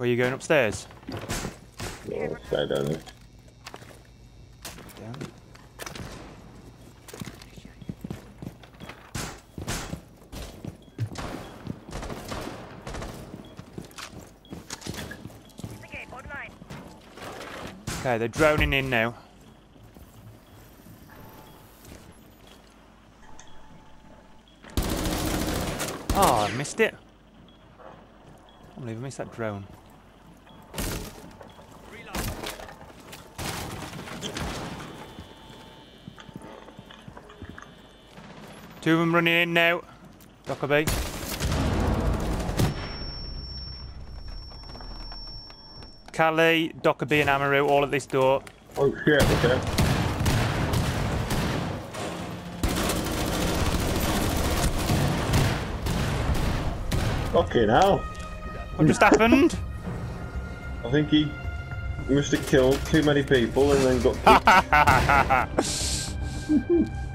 Where are you going upstairs? Oh, stay down there. Down. Okay, they're droning in now. Oh, I missed it. I can't believe I missed that drone. Two of them running in now. Dokkaebi. Kali, Dokkaebi and Amaru all at this door. Oh shit, okay. Fucking hell. What just happened? I think he must have killed too many people and then got